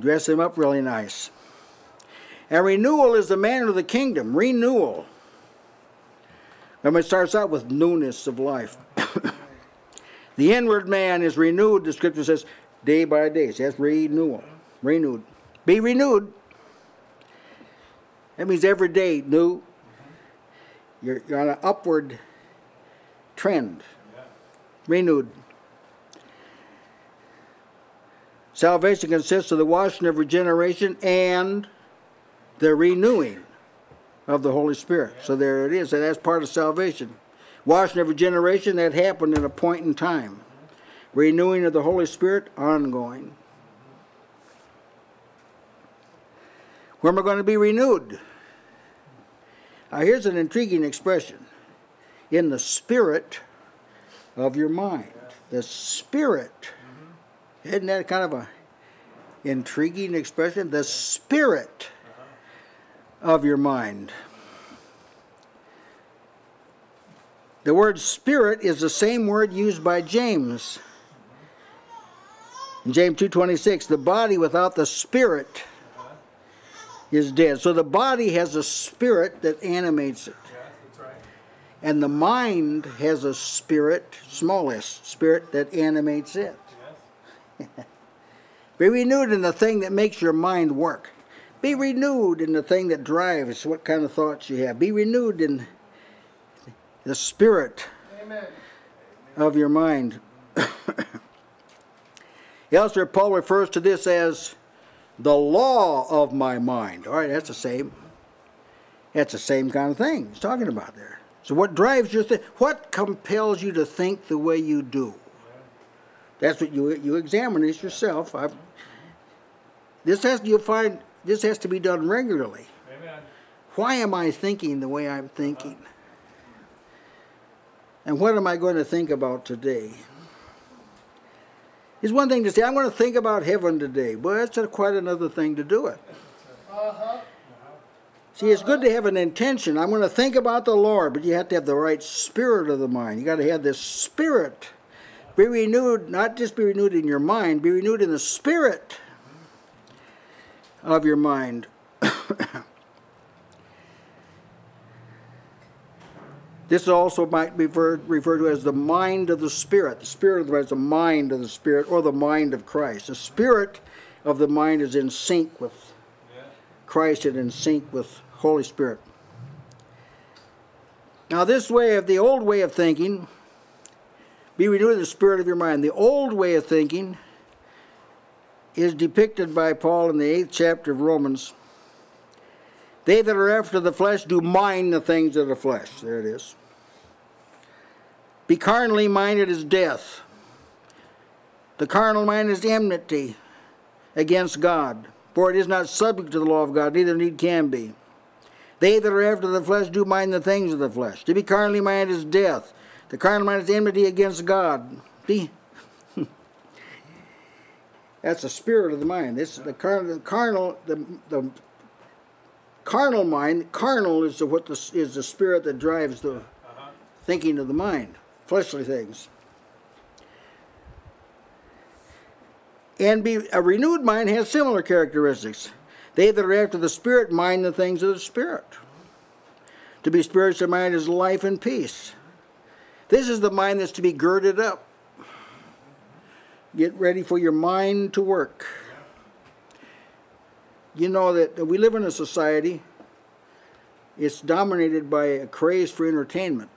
Dress him up really nice. And renewal is the manner of the kingdom. Renewal. I mean, it starts out with newness of life. the inward man is renewed, the scripture says, day by day. So that's renewal. Renewed. Be renewed. That means every day new. You're, you're on an upward trend. Renewed. Salvation consists of the washing of regeneration and the renewing of the Holy Spirit. So there it is, and that's part of salvation. Washing of regeneration, that happened in a point in time. Renewing of the Holy Spirit, ongoing. When we're going to be renewed? Now here's an intriguing expression. In the spirit of your mind. The spirit. Isn't that kind of a intriguing expression? The spirit of your mind. The word spirit is the same word used by James. In James 2:26, the body without the spirit is dead. So the body has a spirit that animates it. Yeah, right. And the mind has a spirit, smallest spirit that animates it. Yes. Be renewed in the thing that makes your mind work. Be renewed in the thing that drives what kind of thoughts you have. Be renewed in the spirit of your mind. Elsewhere, Paul refers to this as the law of my mind. All right, that's the same. That's the same kind of thing he's talking about there. So, what drives your th- what compels you to think the way you do? That's what you you examine this yourself. I've, this has you find this has to be done regularly. Amen. Why am I thinking the way I'm thinking? And what am I going to think about today? It's one thing to say, I'm going to think about heaven today. Well, that's a- quite another thing to do it. Uh-huh. See, it's good to have an intention. I'm going to think about the Lord, but you have to have the right spirit of the mind. You got to have this spirit. Be renewed, not just be renewed in your mind, be renewed in the spirit of your mind. This also might be referred, to as the mind of the Spirit. The Spirit of the the mind of the Spirit or the mind of Christ. The Spirit of the mind is in sync with Christ and in sync with Holy Spirit. Now, this way of the old way of thinking, be renewed in the spirit of your mind. The old way of thinking is depicted by Paul in the eighth chapter of Romans. They that are after the flesh do mind the things of the flesh. There it is. Be carnally minded is death. The carnal mind is enmity against God, for it is not subject to the law of God, neither need can be. They that are after the flesh do mind the things of the flesh. To be carnally minded is death. The carnal mind is enmity against God. See? That's the spirit of the mind. This the carnal, the carnal, the, the carnal mind. Carnal is the, what the, is the spirit that drives the thinking of the mind, fleshly things. And be, a renewed mind has similar characteristics. They that are after the Spirit mind the things of the Spirit. To be spiritually minded is life and peace. This is the mind that's to be girded up. Get ready for your mind to work. You know that we live in a society, it's dominated by a craze for entertainment.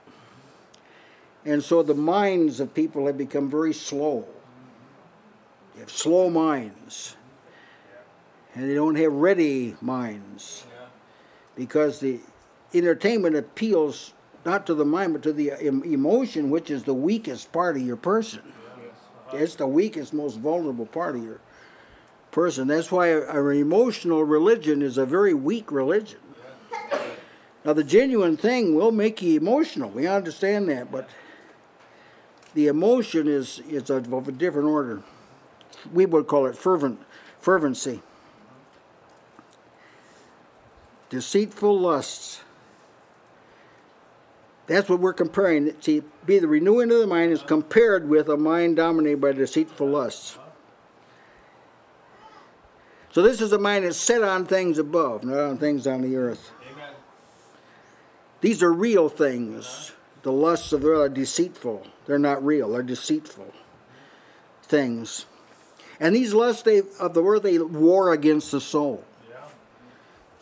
And so the minds of people have become very slow. They have slow minds. And they don't have ready minds. Because the entertainment appeals not to the mind but to the emotion, which is the weakest part of your person. It's the weakest, most vulnerable part of your person. That's why our emotional religion is a very weak religion. Now, the genuine thing will make you emotional. We understand that, but the emotion is is of a different order. We would call it fervent fervency. Deceitful lusts. That's what we're comparing. See, be the renewing of the mind is compared with a mind dominated by deceitful lusts. So this is a mind that's set on things above, not on things on the earth. Amen. These are real things. The lusts of the earth are deceitful. They're not real. They're deceitful things. And these lusts they, of the earth, they war against the soul. Yeah.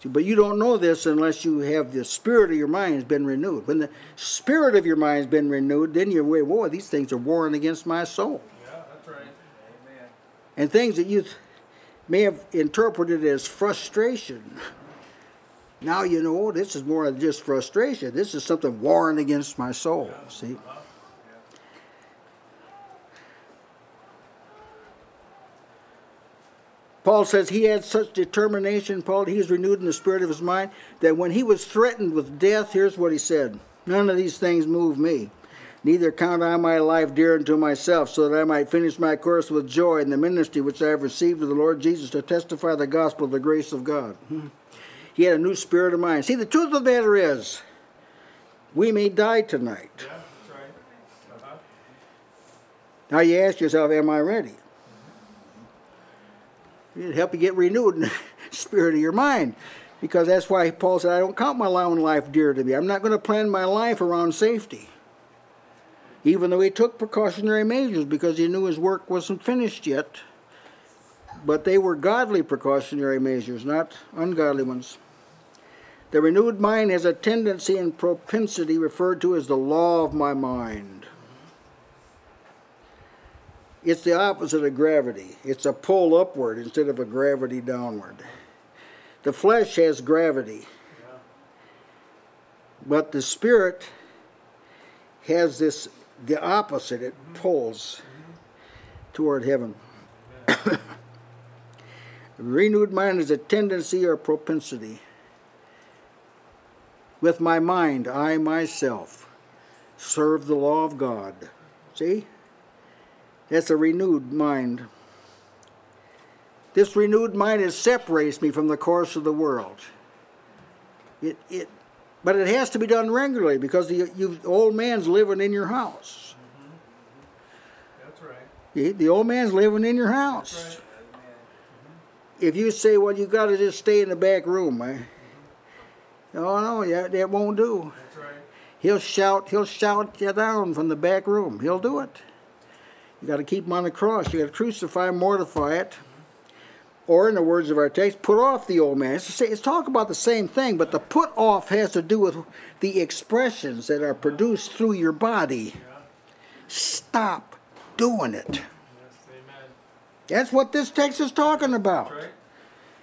See, But you don't know this unless you have the spirit of your mind has been renewed. When the spirit of your mind has been renewed, then you're way, whoa, these things are warring against my soul. Yeah, that's right. Amen. And things that you may have interpreted it as frustration. Now you know this is more than just frustration. This is something warring against my soul. See? Paul says he had such determination, Paul, he was renewed in the spirit of his mind, that when he was threatened with death, here's what he said None of these things move me. Neither count I my life dear unto myself, so that I might finish my course with joy in the ministry which I have received of the Lord Jesus to testify the gospel of the grace of God. He had a new spirit of mind. See, the truth of the matter is, we may die tonight. Yeah, right. Uh-huh. Now you ask yourself, am I ready? It'd help you get renewed in the spirit of your mind. Because that's why Paul said, I don't count my own life dear to me. I'm not going to plan my life around safety. Even though he took precautionary measures because he knew his work wasn't finished yet. But they were godly precautionary measures, not ungodly ones. The renewed mind has a tendency and propensity referred to as the law of my mind. It's the opposite of gravity. It's a pull upward instead of a gravity downward. The flesh has gravity, but the spirit has this the opposite. It pulls toward heaven. Renewed mind is a tendency or propensity. With my mind, I myself serve the law of God. See? That's a renewed mind. This renewed mind it separates me from the course of the world. It, it, but it has to be done regularly because the you, old man's living in your house. That's right. The, the old man's living in your house. Right. If you say, well, you got to just stay in the back room, eh? No, no, that, that won't do. That's right. He'll shout, he'll shout you down from the back room. He'll do it. You got to keep him on the cross. You got to crucify, mortify it. Or, in the words of our text, put off the old man. It's, it's talk about the same thing, but the put off has to do with the expressions that are produced through your body. Stop doing it. That's what this text is talking about.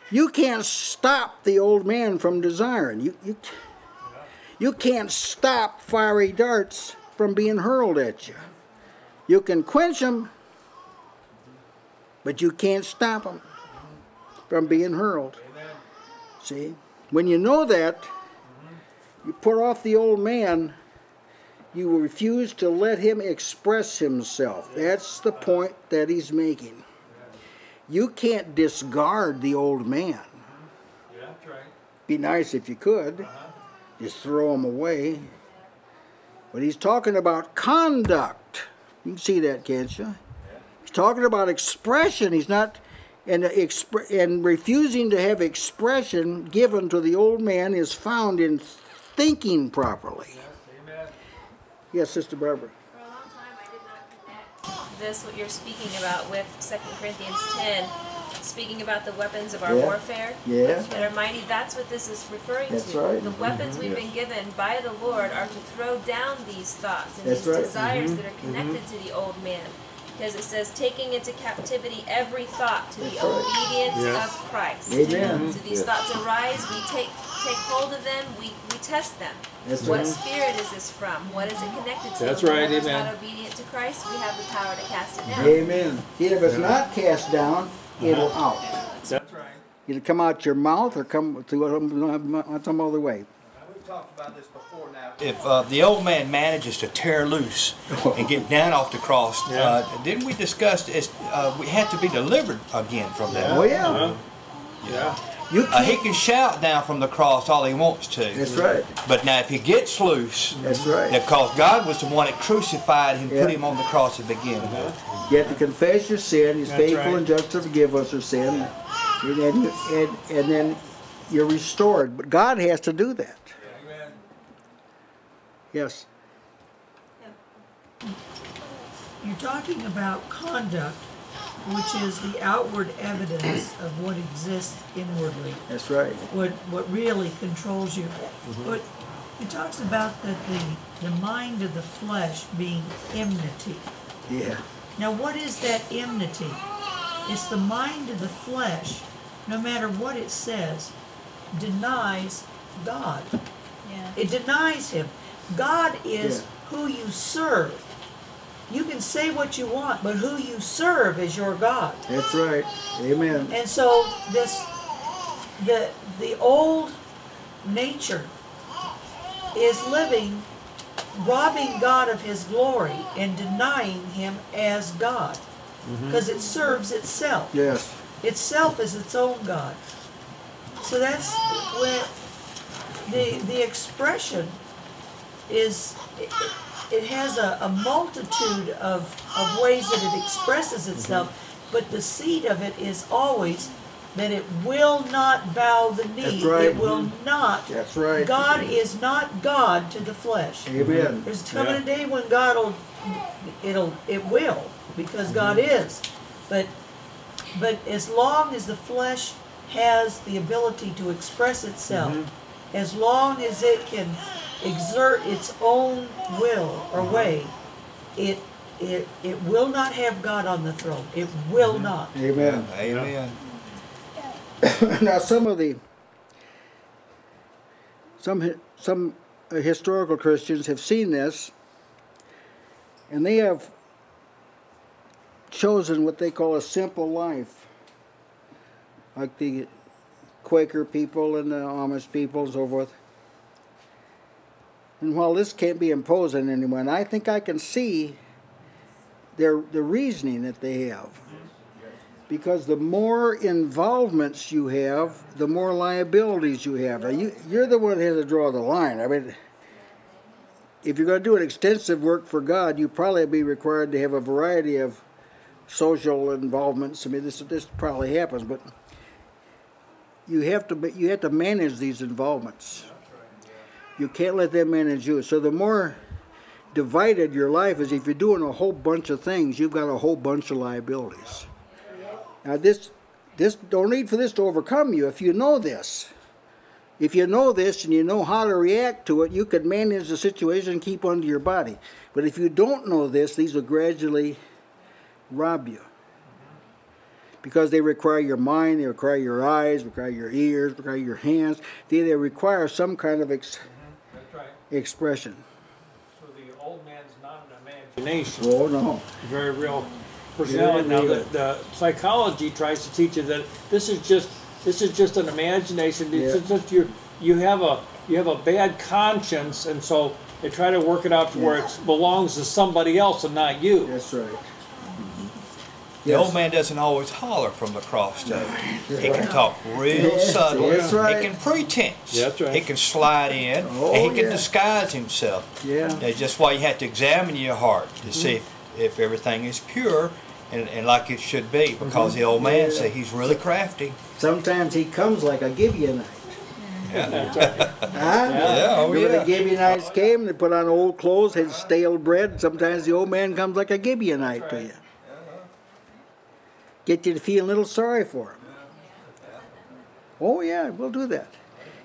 You can't stop the old man from desiring. You, you, you can't stop fiery darts from being hurled at you. You can quench them, but you can't stop them from being hurled. Amen. See? When you know that, you put off the old man, you refuse to let him express himself. That's the point that he's making. You can't discard the old man. Yeah, that's right. Be nice if you could. Uh-huh. Just throw him away. But he's talking about conduct. You can see that, can't you? Yeah. He's talking about expression. He's not, and expre- and refusing to have expression given to the old man is found in thinking properly. Yes, Sister Barbara. For a long time, I did not connect this, what you're speaking about, with 2 Corinthians 10, speaking about the weapons of our Yeah. warfare Yeah. that are mighty. That's what this is referring That's to. right. The weapons we've been given by the Lord are to throw down these thoughts and That's these right. Mm-hmm. desires that are connected to the old man. Because it says, taking into captivity every thought to the That's right. obedience Yeah. of Christ. Amen. So these thoughts arise, we take take hold of them, we, we test them. That's what right. spirit is this from? What is it connected to? That's When right, it's amen. not obedient to Christ, we have the power to cast it down. Amen. If it's not cast down, it'll uh-huh. out. That's right. It'll come out your mouth or come through some other way. We've talked about this before now. If uh, the old man manages to tear loose and get down off the cross, uh, didn't we discuss this? Uh, we had to be delivered again from that. Oh yeah, Uh-huh. Yeah. you Uh, he can't. can shout down from the cross all he wants to. That's right. But now, if he gets loose, That's right. because God was the one that crucified him, Yeah. put him on the cross to begin with. You have to confess your sin. He's That's faithful right. and just to forgive us our sin, and, and, and, and then you're restored. But God has to do that. Yes. You're talking about conduct, which is the outward evidence of what exists inwardly, That's right. what, what really controls you. Mm-hmm. But it talks about that the, the mind of the flesh being enmity. Yeah. Now, what is that enmity? It's the mind of the flesh, no matter what it says, denies God. Yeah. It denies Him. God is Yeah. who you serve. You can say what you want, but who you serve is your God. That's right. Amen. And so this, the the old nature is living, robbing God of His glory and denying Him as God, mm-hmm. because it serves itself. Yes. Itself is its own God. So that's where the the expression is. It, it has a, a multitude of, of ways that it expresses mm-hmm. itself, but the seed of it is always that it will not bow the knee. Right. It will mm-hmm. not. That's right. God is not God to the flesh. Amen. There's coming Yeah. a day when God will, it'll, it will, because mm-hmm. God is. But, but as long as the flesh has the ability to express itself, as long as it can exert its own will or way, it, it, it will not have God on the throne. It will not. Amen. Amen. now some of the some some uh, historical Christians have seen this, and they have chosen what they call a simple life, like the Quaker people and the Amish people and so forth. And while this can't be imposed on anyone, I think I can see their the reasoning that they have because the more involvements you have, the more liabilities you have. Now, you, you're the one that has to draw the line. I mean, if you're going to do an extensive work for God, you probably be required to have a variety of social involvements. I mean, this this probably happens, but you have to you have to manage these involvements. You can't let them manage you. So the more divided your life is, if you're doing a whole bunch of things, you've got a whole bunch of liabilities. Now this this don't need for this to overcome you if you know this. If you know this and you know how to react to it, you can manage the situation and keep under your body. But if you don't know this, these will gradually rob you. Because they require your mind, they require your eyes, require your ears, require your hands. They, they require some kind of. Expression. So the old man's not an imagination. Oh no. very real personality. Now, the, the psychology tries to teach you that this is just this is just an imagination. It's Yeah. just you you have a you have a bad conscience, and so they try to work it out to where it belongs to somebody else and not you. That's right. The Yes. old man doesn't always holler from the cross, though. He can talk real Yes, subtle. that's right. He can pretense. Yeah, that's right. He can slide in, Oh, and he can yeah. disguise himself. Yeah. That's just why you have to examine your heart to mm-hmm. see if, if everything is pure and, and like it should be. Mm-hmm. Because the old man Yeah. say he's really crafty. Sometimes he comes like a Gibeonite. Yeah. That's right. Huh? Yeah, oh, Remember yeah. the Gibeonites came, they put on old clothes, had stale bread. Sometimes the old man comes like a Gibeonite to you. Get you to feel a little sorry for him. Oh yeah, we'll do that.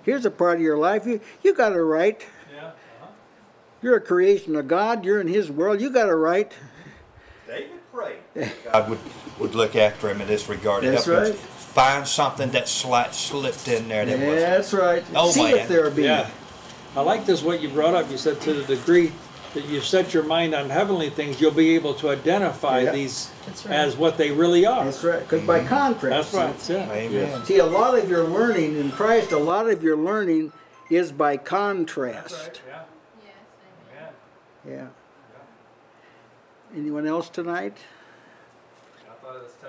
Here's a part of your life. You you got a right. You're a creation of God. You're in His world. You got a right. David prayed. God would, would look after him in this regard. to That's help right. Find something that slight slipped in there that was That's right. Oh, See man. if there be. Yeah. I like this, what you brought up. You said to the degree that you set your mind on heavenly things, you'll be able to identify Yeah. these right. as what they really are. That's right. Because by mm-hmm. contrast, That's right, yeah. Amen. See, a lot of your learning in Christ, a lot of your learning is by contrast. Yeah. Yeah. Anyone else tonight?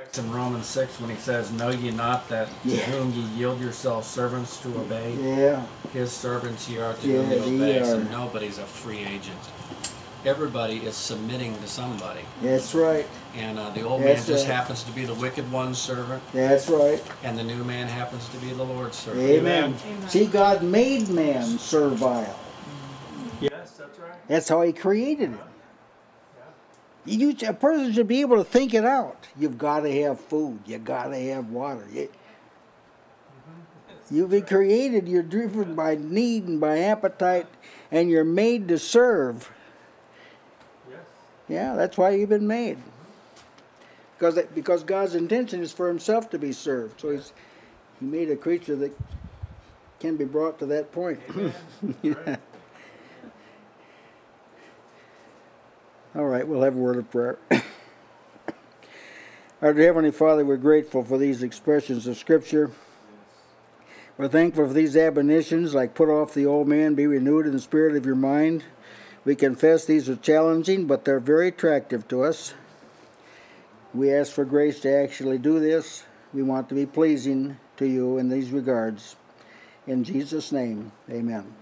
It's in Romans 6 when he says, Know ye not that to Yeah. whom ye yield yourselves servants to obey? Yeah. His servants ye are to Yeah, whom ye ye obey. So nobody's a free agent. Everybody is submitting to somebody. That's right. And uh, the old man just right. happens to be the wicked one's servant, That's right. and the new man happens to be the Lord's servant. Amen. Amen. See, God made man servile. Yes, that's right. That's how He created him. You, a person should be able to think it out. You've got to have food. You've got to have water. You, you've been created. You're driven by need and by appetite, and you're made to serve. Yes. Yeah, that's why you've been made. Because that, because God's intention is for Himself to be served. So He's He made a creature that can be brought to that point. Yeah. All right, we'll have a word of prayer. Our Heavenly Father, we're grateful for these expressions of Scripture. We're thankful for these admonitions, like put off the old man, be renewed in the spirit of your mind. We confess these are challenging, but they're very attractive to us. We ask for grace to actually do this. We want to be pleasing to you in these regards. In Jesus' name, amen.